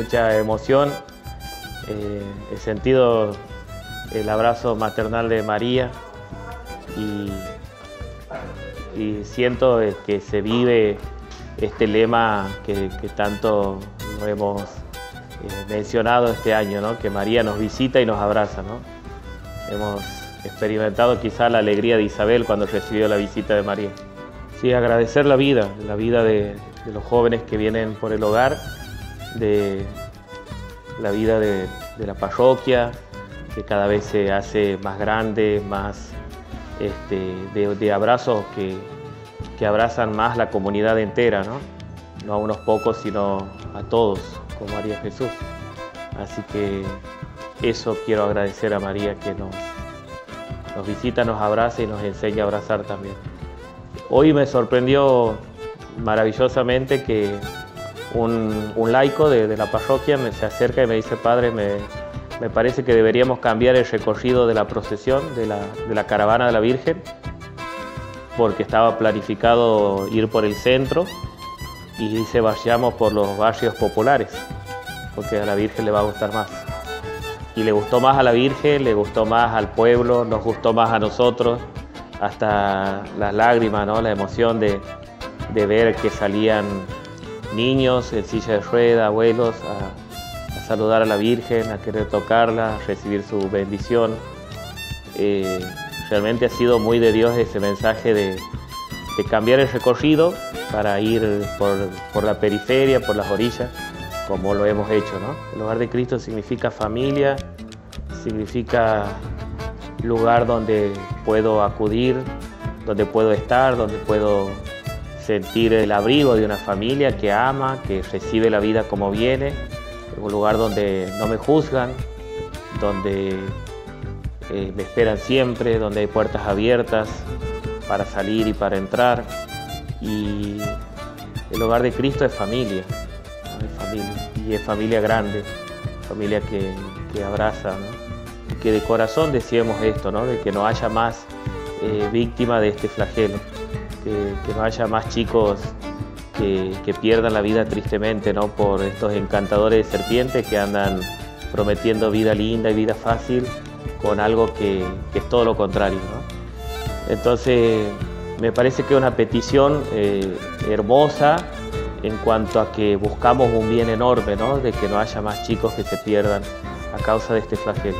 mucha emoción. Eh, he sentido el abrazo maternal de María y, siento eh, que se vive este lema que, tanto hemos eh, mencionado este año, ¿no? que María nos visita y nos abraza. ¿no? Hemos experimentado quizá la alegría de Isabel cuando recibió la visita de María. Sí, agradecer la vida, la vida de los jóvenes que vienen por el hogar, de la vida de, la parroquia, que cada vez se hace más grande, más este, de, de abrazos que, que abrazan más la comunidad entera, ¿no? no a unos pocos, sino a todos, como María Jesús. Así que eso quiero agradecer a María que nos, nos visita, nos abraza y nos enseña a abrazar también. Hoy me sorprendió maravillosamente que un, laico de, de, la parroquia me se acerca y me dice, padre, me, me, parece que deberíamos cambiar el recorrido de la procesión, de la, de la caravana de la Virgen, porque estaba planificado ir por el centro y dice vayamos por los barrios populares, porque a la Virgen le va a gustar más. Y le gustó más a la Virgen, le gustó más al pueblo, nos gustó más a nosotros, hasta las lágrimas, ¿no? la emoción de, de ver que salían niños en silla de rueda, abuelos, a, saludar a la Virgen, a querer tocarla, a recibir su bendición. Eh, realmente ha sido muy de Dios ese mensaje de, cambiar el recorrido para ir por, por, la periferia, por las orillas, como lo hemos hecho. ¿no? El hogar de Cristo significa familia, significa lugar donde puedo acudir, donde puedo estar, donde puedo sentir el abrigo de una familia que ama, que recibe la vida como viene, un lugar donde no me juzgan, donde eh, me esperan siempre, donde hay puertas abiertas para salir y para entrar. Y el hogar de Cristo es familia, es familia y es familia grande, familia que, que abraza. ¿no? que de corazón decíamos esto, ¿no? de que no haya más eh, víctima de este flagelo, que, no haya más chicos que, que, pierdan la vida tristemente ¿no? por estos encantadores de serpientes que andan prometiendo vida linda y vida fácil con algo que, que es todo lo contrario. ¿no? Entonces, me parece que es una petición eh, hermosa en cuanto a que buscamos un bien enorme, ¿no? de que no haya más chicos que se pierdan a causa de este flagelo.